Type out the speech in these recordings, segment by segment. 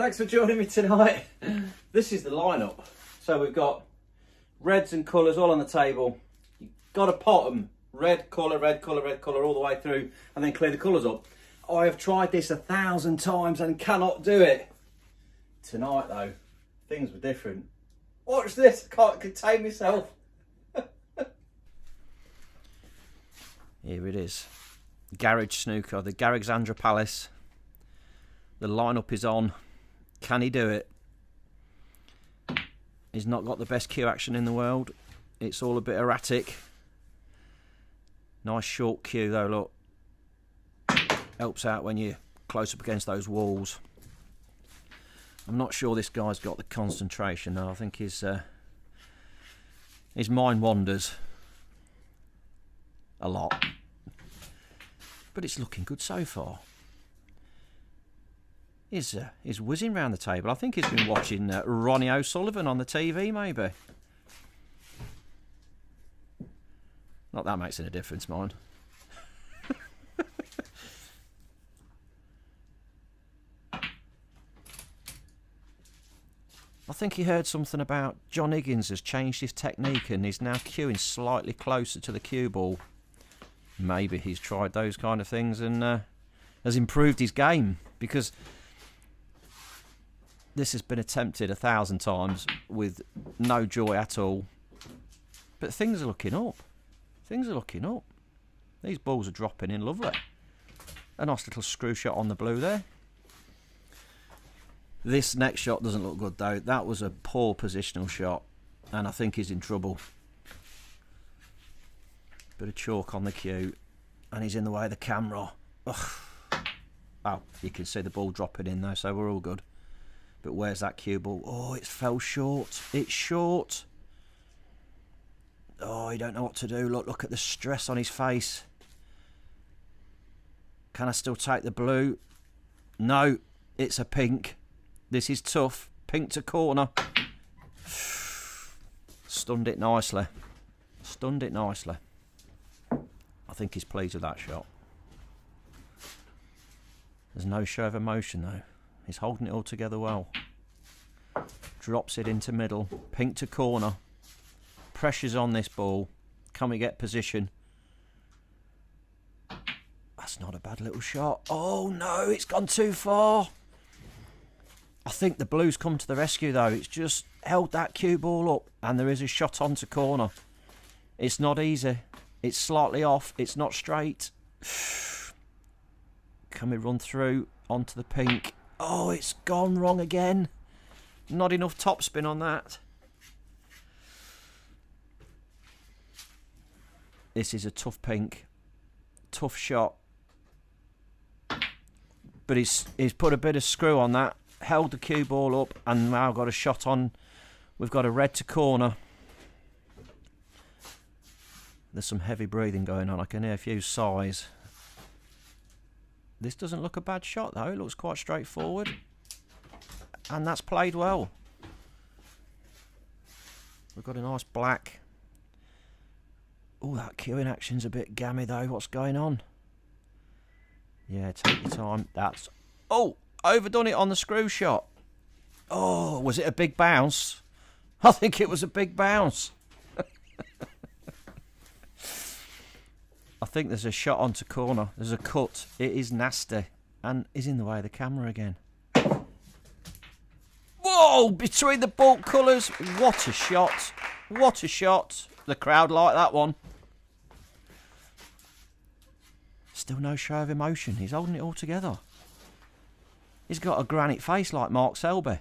Thanks for joining me tonight. This is the lineup. So we've got reds and colours all on the table. You've got to pot them. Red colour, red colour, red colour all the way through and then clear the colours up. I have tried this a thousand times and cannot do it. Tonight though, things were different. Watch this, I can't contain myself. Here it is. Garage snooker, the Garrixandra Palace. The lineup is on. Can he do it? He's not got the best cue action in the world. It's all a bit erratic. Nice short cue though, look. Helps out when you're close up against those walls. I'm not sure this guy's got the concentration though. I think his uh, his mind wanders a lot. But it's looking good so far. He's, uh, he's whizzing round the table. I think he's been watching uh, Ronnie O'Sullivan on the TV, maybe. Not that makes any difference, mind. I think he heard something about John Higgins has changed his technique and he's now cueing slightly closer to the cue ball. Maybe he's tried those kind of things and uh, has improved his game because this has been attempted a thousand times with no joy at all. But things are looking up. Things are looking up. These balls are dropping in lovely. A nice little screw shot on the blue there. This next shot doesn't look good though. That was a poor positional shot, and I think he's in trouble. Bit of chalk on the cue, and he's in the way of the camera. Ugh. Oh, you can see the ball dropping in though, so we're all good. But where's that cue ball? Oh, it fell short. It's short. Oh, he don't know what to do. Look, look at the stress on his face. Can I still take the blue? No, it's a pink. This is tough. Pink to corner. Stunned it nicely. Stunned it nicely. I think he's pleased with that shot. There's no show of emotion though. He's holding it all together well. Drops it into middle. Pink to corner. Pressure's on this ball. Can we get position? That's not a bad little shot. Oh no, it's gone too far. I think the Blues come to the rescue though. It's just held that cue ball up and there is a shot onto corner. It's not easy. It's slightly off. It's not straight. Can we run through onto the pink? Oh, it's gone wrong again. Not enough topspin on that. This is a tough pink. Tough shot. But he's he's put a bit of screw on that held the cue ball up and now got a shot on. We've got a red to corner. There's some heavy breathing going on. I can hear a few sighs. This doesn't look a bad shot though. It looks quite straightforward. And that's played well. We've got a nice black. Oh, that cueing action's a bit gammy though. What's going on? Yeah, take your time. That's... Oh! overdone it on the screw shot. Oh, was it a big bounce? I think it was a big bounce. I think there's a shot onto corner. There's a cut. It is nasty. And is in the way of the camera again. Whoa! Between the bulk colours. What a shot. What a shot. The crowd like that one. Still no show of emotion. He's holding it all together. He's got a granite face like Mark Selby.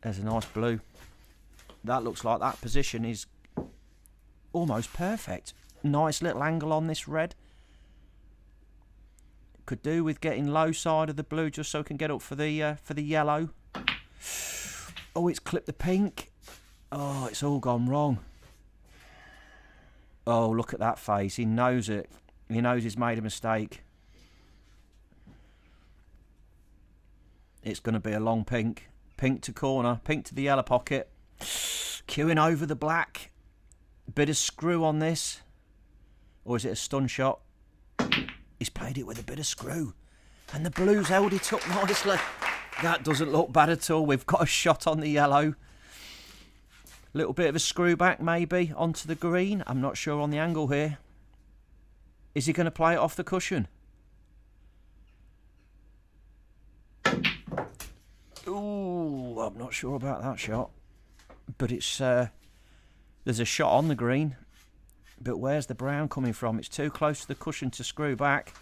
There's a nice blue. That looks like that position is almost perfect. Nice little angle on this red. Could do with getting low side of the blue just so it can get up for the uh, for the yellow. Oh, it's clipped the pink. Oh, it's all gone wrong. Oh, look at that face. He knows it. He knows he's made a mistake. It's going to be a long pink. Pink to corner. Pink to the yellow pocket. Cueing over the black. Bit of screw on this. Or is it a stun shot? He's played it with a bit of screw. And the blues held it up nicely. That doesn't look bad at all. We've got a shot on the yellow. Little bit of a screw back maybe onto the green. I'm not sure on the angle here. Is he going to play it off the cushion? Ooh, I'm not sure about that shot. But it's uh, there's a shot on the green. But where's the brown coming from? It's too close to the cushion to screw back.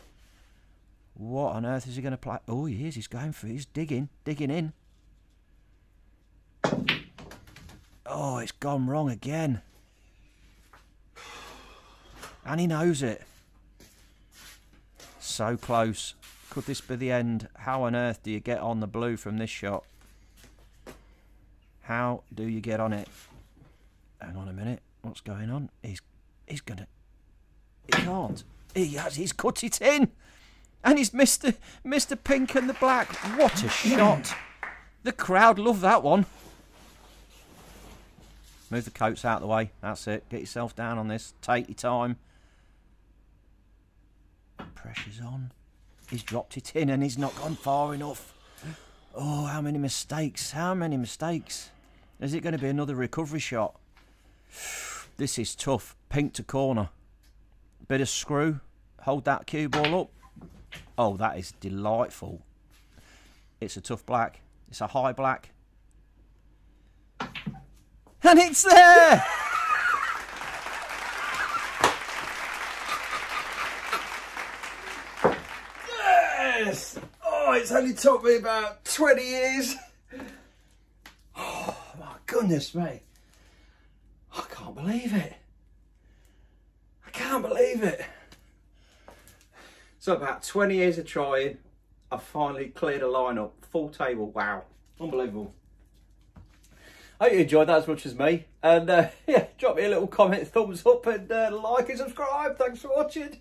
What on earth is he going to play? Oh, he is. He's going for. it. He's digging, digging in. Oh, it's gone wrong again. And he knows it. So close. Could this be the end? How on earth do you get on the blue from this shot? How do you get on it? Hang on a minute. What's going on? He's he's gonna. He can't. He has. He's cut it in, and he's Mister Mister Pink and the Black. What a shot! The crowd love that one. Move the coats out of the way. That's it. Get yourself down on this. Take your time. Pressure's on. He's dropped it in and he's not gone far enough. How many mistakes? How many mistakes? Is it going to be another recovery shot? This is tough. Pink to corner. Bit of screw. Hold that cue ball up. Oh, that is delightful. It's a tough black. It's a high black. And it's there! Yes! Oh, it's only took me about 20 years. Oh, my goodness me. I can't believe it. I can't believe it. So about 20 years of trying, I finally cleared a lineup. Full table, wow. Unbelievable. I hope you enjoyed that as much as me. And uh, yeah, drop me a little comment, thumbs up, and uh, like and subscribe. Thanks for watching.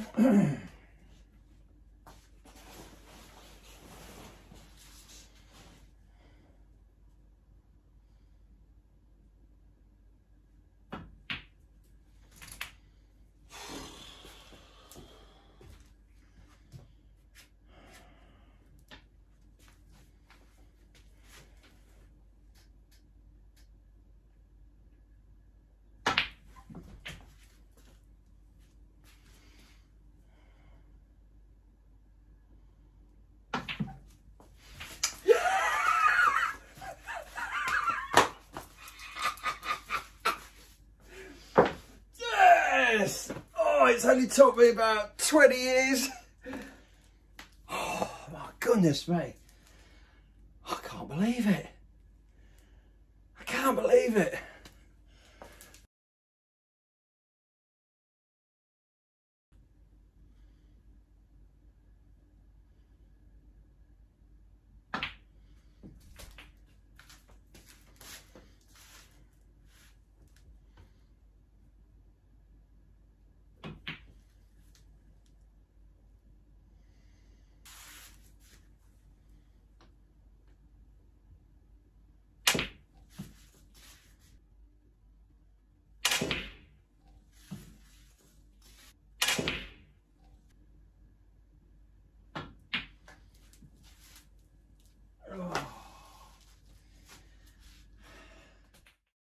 Yes! It's only took me about 20 years. Oh, my goodness me. I can't believe it. I can't believe it.